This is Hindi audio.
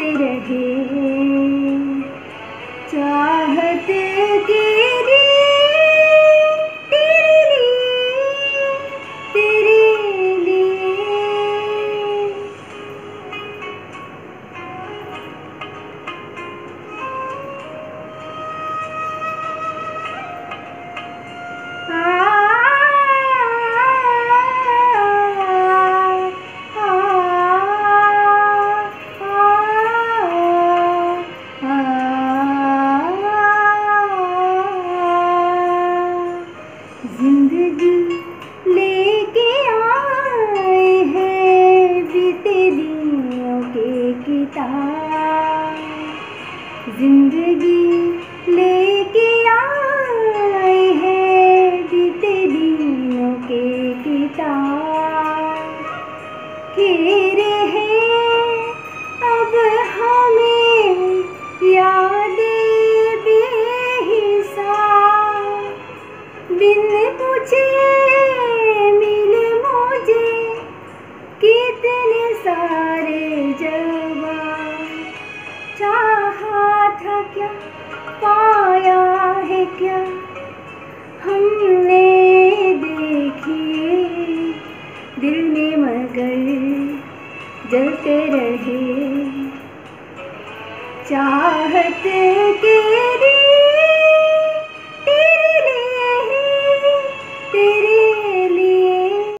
रहे। चाहते कि होता ज़िंदगी लेके आए हैं बीते दिनों के किताब। घेरे हैं अब हमें याद बेहिसाब बिन पूछे था क्या? पाया है क्या? हमने देखी दिल में मगर जलते रहे। चाहते के